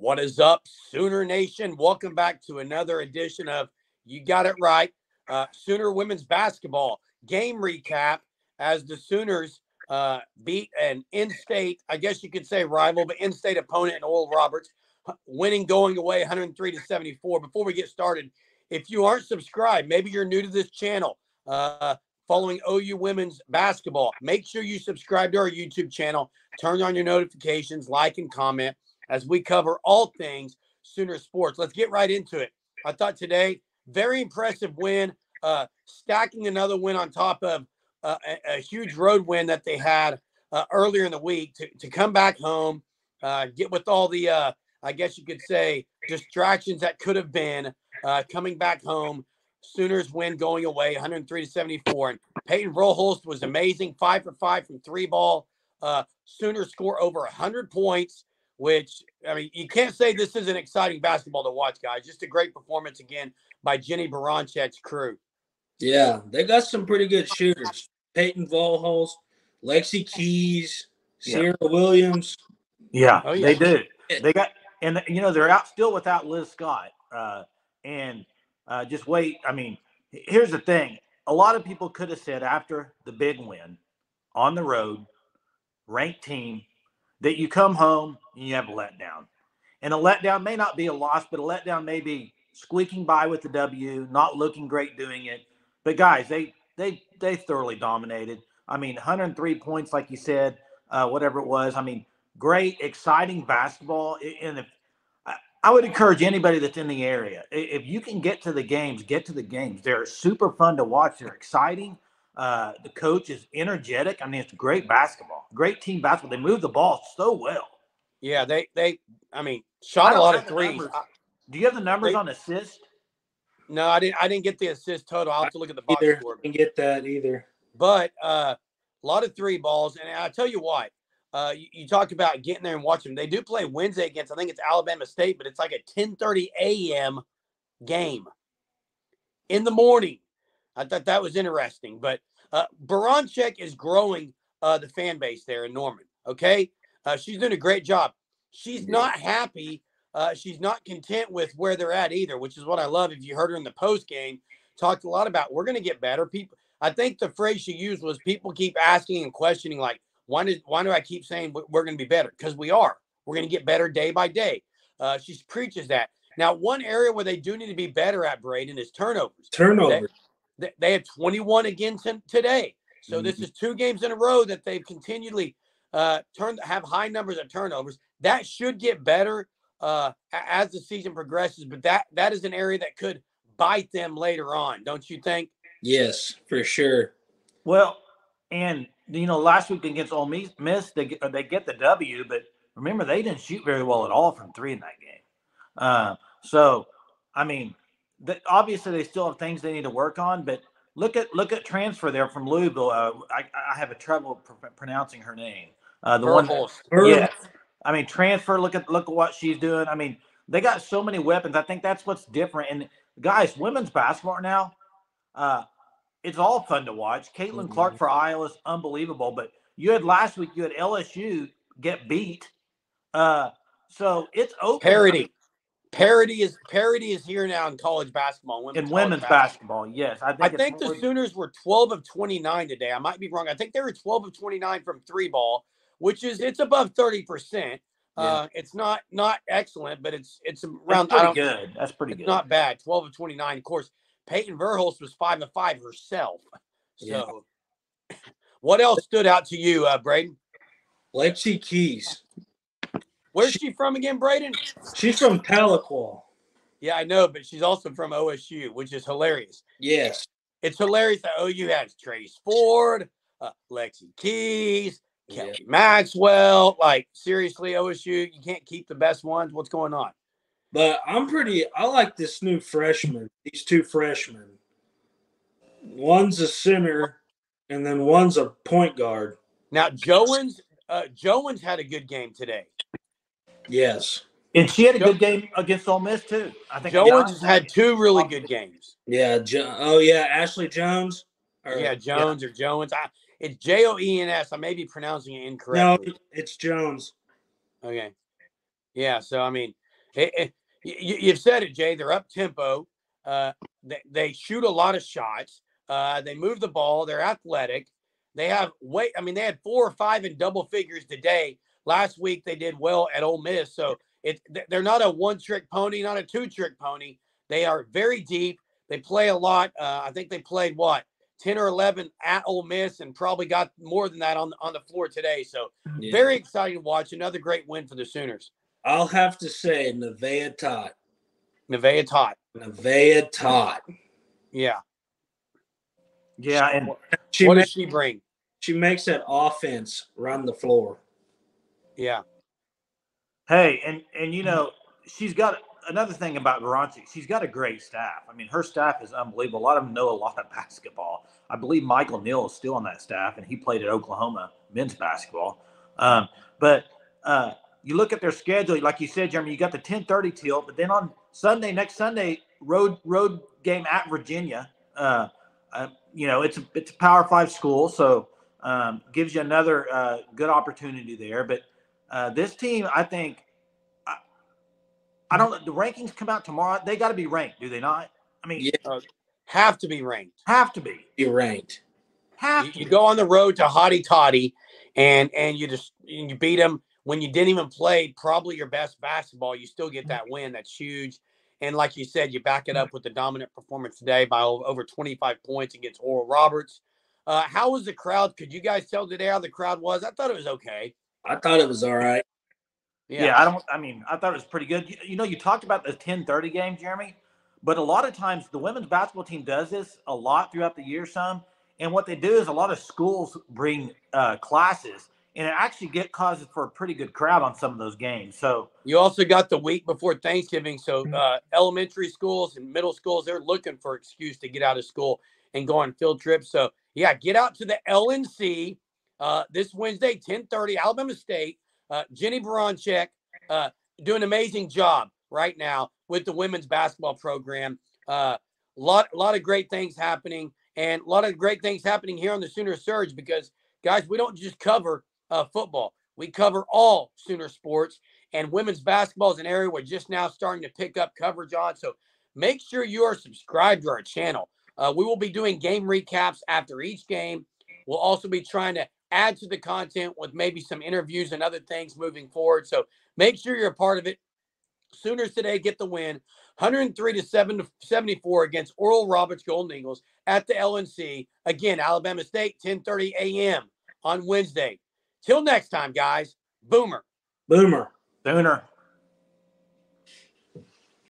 What is up, Sooner Nation? Welcome back to another edition of You Got It Right. Uh, Sooner women's basketball game recap as the Sooners uh, beat an in-state, I guess you could say rival, but in-state opponent in Oral Roberts, winning going away 103 to 74. Before we get started, if you aren't subscribed, maybe you're new to this channel, uh, following OU women's basketball, make sure you subscribe to our YouTube channel, turn on your notifications, like and comment as we cover all things Sooner sports. Let's get right into it. I thought today, very impressive win, uh, stacking another win on top of uh, a, a, huge road win that they had uh, earlier in the week to, to come back home, uh, get with all the, uh, I guess you could say, distractions that could have been uh, coming back home. Sooners win going away 103 to 74. And Payton Verhulst was amazing, five for five from three ball. Sooners score over 100 points which I mean, you can't say this isn't exciting basketball to watch, guys. Just a great performance again by Jennie Baranczyk's crew. Yeah, they got some pretty good shooters. Payton Verhulst, Lexy Keys, Sahara yeah. Williams. Yeah, oh, yeah, they do. They got, and you know, they're out still without Liz Scott. Uh, and uh, just wait. I mean, here's the thing: a lot of people could have said after the big win on the road, ranked team, that you come home and you have a letdown. And a letdown may not be a loss, but a letdown may be squeaking by with the W, not looking great doing it. But guys, they they they thoroughly dominated. I mean, 103 points, like you said, uh, whatever it was. I mean, great, exciting basketball. And if I would encourage anybody that's in the area, if you can get to the games, get to the games. They're super fun to watch. They're exciting. Uh, the coach is energetic. I mean, it's great basketball, great team basketball. They move the ball so well. Yeah, they they. I mean, shot I a lot of threes. Do you have the numbers they, on assist? No, I didn't. I didn't get the assist total. I'll have to look at the box either. score. Didn't get that either. But uh, a lot of three balls, and I tell you what. Uh, you, you talked about getting there and watching them. They do play Wednesday against, I think it's Alabama State, but it's like a 10:30 a.m. game in the morning. I thought that was interesting. But uh, Baranczyk is growing uh, the fan base there in Norman. Okay. Uh, she's doing a great job. She's not happy. Uh, she's not content with where they're at either, which is what I love. If you heard her in the post game, talked a lot about we're going to get better. People, I think the phrase she used was people keep asking and questioning, like, why did why do I keep saying we're going to be better? Because we are. We're going to get better day by day. Uh, she preaches that. Now, one area where they do need to be better at, Braden, is turnovers. Turnovers. They had 21 again t- today. So mm-hmm. this is two games in a row that they've continually uh, turned have high numbers of turnovers. That should get better uh, as the season progresses, but that that is an area that could bite them later on, don't you think? Yes, for sure. Well, and you know, last week against Ole Miss, they get, they get the W, but remember they didn't shoot very well at all from three in that game. Uh, so, I mean, that obviously they still have things they need to work on, but look at look at transfer there from Louisville. Uh, I, I have a trouble pr- pronouncing her name. Uh, the one, yeah. I mean, transfer. Look at look at what she's doing. I mean, they got so many weapons. I think that's what's different. And guys, women's basketball now, uh, it's all fun to watch. Caitlin mm-hmm. Clark for Iowa is unbelievable. But you had last week, you had LSU get beat. Uh, so it's open. Parity. Parity is parity is here now in college basketball. Women's in women's basketball. basketball. yes, I think, I think the Sooners were twelve of twenty nine today. I might be wrong. I think they were twelve of twenty nine from three ball, which is it's above thirty percent. Yeah. Uh, it's not not excellent, but it's it's around That's pretty good. That's pretty good. Not bad. Twelve of twenty nine. Of course, Payton Verhulst was five of five herself. So, yeah. what else stood out to you, uh, Braden? Lexy Keys. Where's she, she from again, Braden? She's from Tahlequah. Yeah, I know, but she's also from OSU, which is hilarious. Yes. It's hilarious that OU has Trace Ford, uh, Lexy Keys, Kelly yeah. Maxwell. Like, seriously, OSU, you can't keep the best ones. What's going on? But I'm pretty, I like this new freshman, these two freshmen. One's a center, and then one's a point guard. Now, Jones, uh, Jones had a good game today. Yes. And she had a good game against Ole Miss too. I think Jones has had two really good games. Yeah. Jo- oh yeah, Ashley Jones. Or, yeah, Jones yeah. or Jones. I, it's J O E N S. I may be pronouncing it incorrectly. No, it's Jones. Okay. Yeah. So I mean, It, it, you, you've said it, Jay. They're up tempo. Uh, they, they shoot a lot of shots. Uh, they move the ball. They're athletic. They have weight. I mean, they had four or five in double figures today. Last week they did well at Ole Miss. So it they're not a one trick pony, not a two trick pony. They are very deep. They play a lot. Uh, I think they played what 10 or 11 at Ole Miss and probably got more than that on, on the floor today. So Yeah. very exciting to watch. Another great win for the Sooners. I'll have to say Nevaeh Tot. Nevaeh Tot. Nevaeh Tot. Yeah. Yeah, and She what ma- does she bring? she makes that offense run the floor. Yeah. hey, and and you know she's got another thing about Garanti. She's got a great staff. I mean, her staff is unbelievable. A lot of them know a lot of basketball. I believe Michael Neal is still on that staff, and he played at Oklahoma men's basketball. Um, but uh, you look at their schedule, like you said, Jeremy. You got the ten thirty tilt, but then on Sunday, next Sunday, road road game at Virginia. Uh, uh, you know, it's a it's a Power Five school, so um, gives you another uh, good opportunity there. But uh, this team, I think, I, I don't. The rankings come out tomorrow. They got to be ranked, do they not? I mean, Yeah. Have to be ranked. have to be. Be ranked. Have You, to. you be. go on the road to Hottie Toddy and and you just and you beat them when you didn't even play probably your best basketball. You still get that win. That's huge. And like you said, you back it up with the dominant performance today by over 25 points against Oral Roberts. Uh, how was the crowd? Could you guys tell today how the crowd was? I thought it was okay. I thought it was all right. Yeah. I don't. I mean, I thought it was pretty good. You, you know, you talked about the ten thirty game, Jeremy, but a lot of times the women's basketball team does this a lot throughout the year. Some, and what they do is a lot of schools bring uh, classes, and it actually get causes for a pretty good crowd on some of those games. So You also got the week before Thanksgiving, so uh, elementary schools and middle schools they're looking for excuse to get out of school and go on field trips. So yeah, get out to the LNC uh, this Wednesday, ten thirty, Alabama State. Uh, Jennie Baranczyk uh, doing an amazing job right now with the women's basketball program. Uh, lot a lot of great things happening, and a lot of great things happening here on the Sooner Surge because guys, we don't just cover uh, football; we cover all Sooner sports and women's basketball is an area we're just now starting to pick up coverage on. So make sure you are subscribed to our channel. Uh, we will be doing game recaps after each game. We'll also be trying to add to the content with maybe some interviews and other things moving forward. So make sure you're a part of it. Sooners today get the win 103 to 7 to 74 against Oral Roberts Golden Eagles at the LNC. Again, Alabama State, 10:30 a.m. on Wednesday. Till next time, guys. Boomer. Boomer. Sooner.